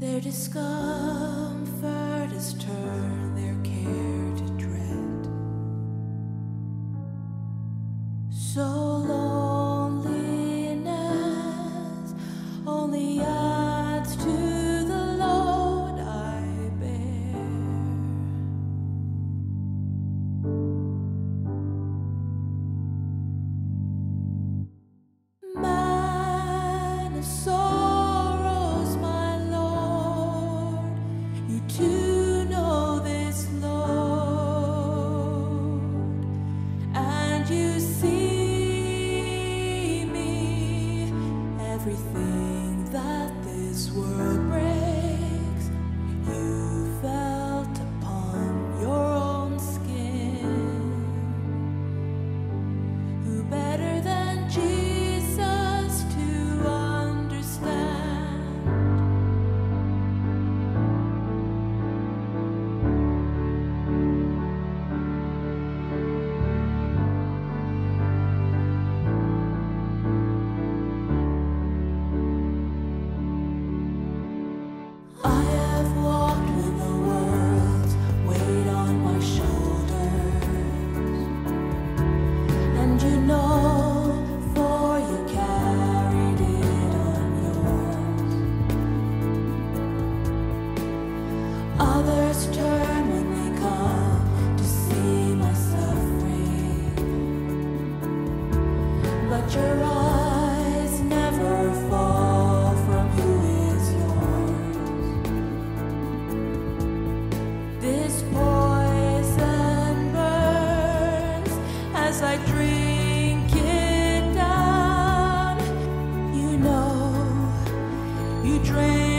Their discomfort has turned their care. everything that this world brings. you dream.